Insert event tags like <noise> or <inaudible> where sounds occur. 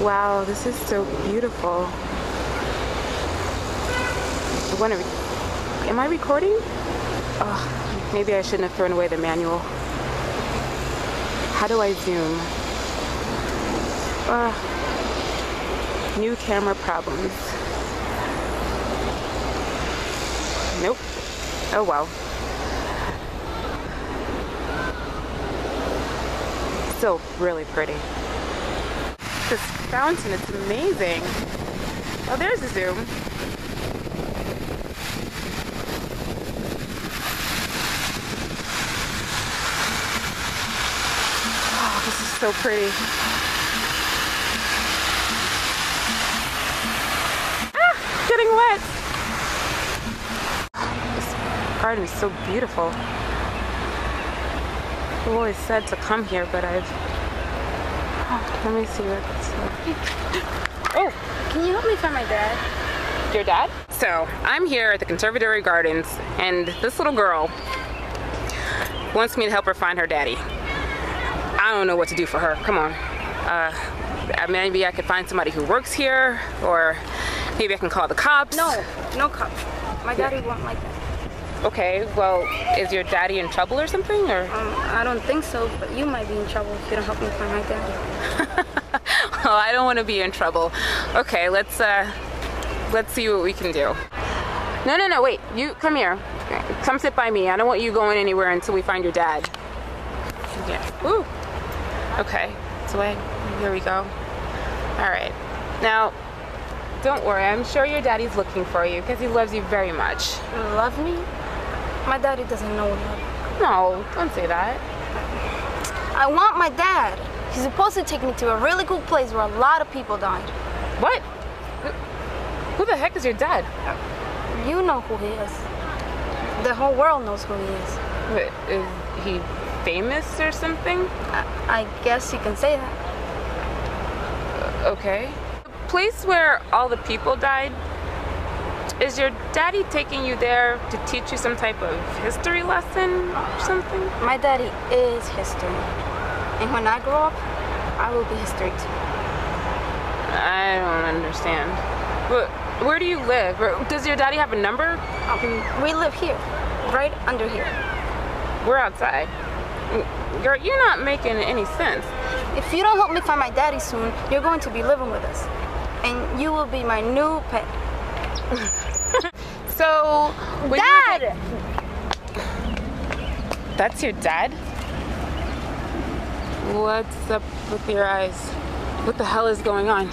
Wow, this is so beautiful. Wanna Am I recording? Oh, maybe I shouldn't have thrown away the manual. How do I zoom? New camera problems. Nope. Oh well. Still really pretty. This fountain, it's amazing. Oh, there's a zoom. Oh, this is so pretty. Ah, getting wet. This garden is so beautiful. I've always said to come here, but I've. Let me see what. Oh, Can you help me find my dad? your dad? So I'm here at the Conservatory Garden, and this little girl wants me to help her find her daddy. I don't know what to do for her. Come on. Uh, maybe I could find somebody who works here, or maybe I can call the cops. No, no cop. My daddy won't like that. Okay, well, is your daddy in trouble or something, or? Um, I don't think so, but you might be in trouble if you don't help me find my daddy. <laughs> well, I don't want to be in trouble. Okay, let's uh, let's see what we can do. No, no, no, wait. You come here. Come sit by me. I don't want you going anywhere until we find your dad. Yeah. Ooh. Okay. So I, here we go. All right. Now, don't worry. I'm sure your daddy's looking for you because he loves you very much. Love me? My daddy doesn't know love. No, don't say that. I want my dad. He's supposed to take me to a really cool place where a lot of people died. What? Who, the heck is your dad? You know who he is. The whole world knows who he is. Wait, Is he famous or something? I, I guess you can say that. Uh, okay. The place where all the people died, is your daddy taking you there to teach you some type of history lesson or something? My daddy is history. And when I grow up, I will be history too. I don't understand. But where do you live? Does your daddy have a number? Um, we live here, right under here. We're outside. Girl, you're not making any sense. If you don't help me find my daddy soon, you're going to be living with us. And you will be my new pet. <laughs> So, when you- Dad! That's your dad? What's up with your eyes? What the hell is going on?